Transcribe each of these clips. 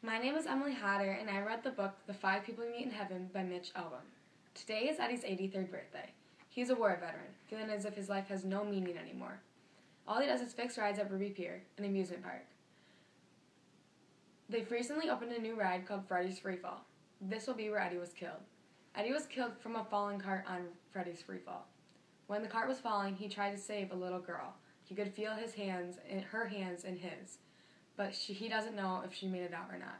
My name is Emily Hodder, and I read the book The Five People You Meet in Heaven by Mitch Albom. Today is Eddie's 83rd birthday. He's a war veteran, feeling as if his life has no meaning anymore. All he does is fix rides at Ruby Pier, an amusement park. They've recently opened a new ride called Freddy's Freefall. This will be where Eddie was killed. Eddie was killed from a falling cart on Freddy's Freefall. When the cart was falling, he tried to save a little girl. He could feel his hands, her hands in his but she, he doesn't know if she made it out or not.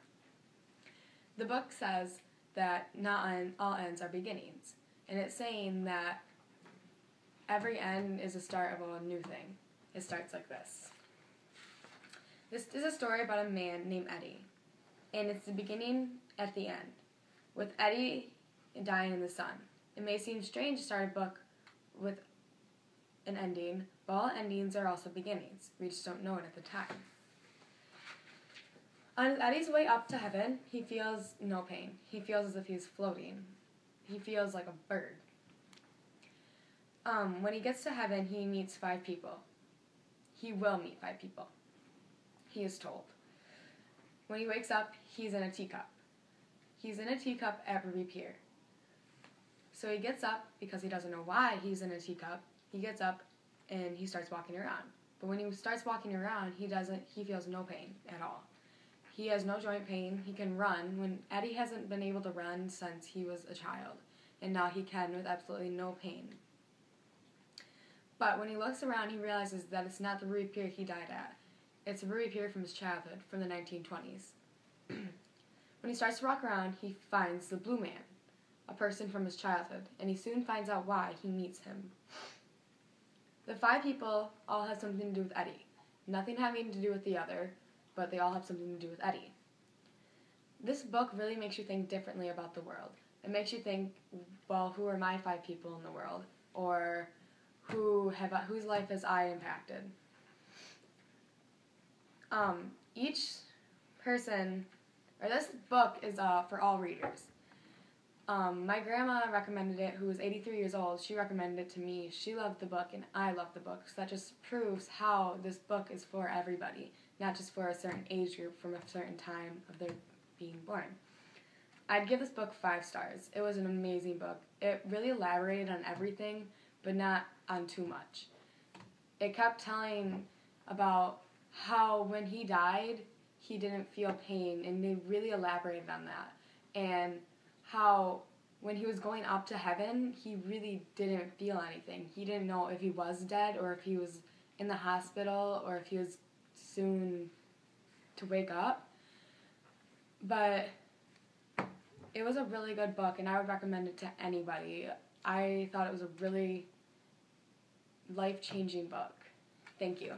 The book says that not all ends are beginnings, and it's saying that every end is a start of a new thing. It starts like this. This is a story about a man named Eddie, and it's the beginning at the end, with Eddie dying in the sun. It may seem strange to start a book with an ending, but all endings are also beginnings. We just don't know it at the time. On Eddie's way up to heaven, he feels no pain. He feels as if he's floating. He feels like a bird. Um, when he gets to heaven, he meets five people. He will meet five people. He is told. When he wakes up, he's in a teacup. He's in a teacup at Ruby Pier. So he gets up because he doesn't know why he's in a teacup. He gets up and he starts walking around. But when he starts walking around, he doesn't. He feels no pain at all. He has no joint pain. He can run. When Eddie hasn't been able to run since he was a child, and now he can with absolutely no pain. But when he looks around, he realizes that it's not the Ruby Pier he died at. It's a Ruby Pier from his childhood, from the 1920s. when he starts to walk around, he finds the Blue Man, a person from his childhood, and he soon finds out why he meets him. The five people all have something to do with Eddie, nothing having to do with the other, but they all have something to do with Eddie. This book really makes you think differently about the world. It makes you think, well, who are my five people in the world, or who have whose life has I impacted? Um, each person, or this book is uh, for all readers. Um, my grandma recommended it, who was 83 years old. She recommended it to me. She loved the book, and I love the book. So that just proves how this book is for everybody not just for a certain age group from a certain time of their being born. I'd give this book five stars. It was an amazing book. It really elaborated on everything, but not on too much. It kept telling about how when he died, he didn't feel pain, and they really elaborated on that. And how when he was going up to heaven, he really didn't feel anything. He didn't know if he was dead or if he was in the hospital or if he was soon to wake up. But it was a really good book, and I would recommend it to anybody. I thought it was a really life changing book. Thank you.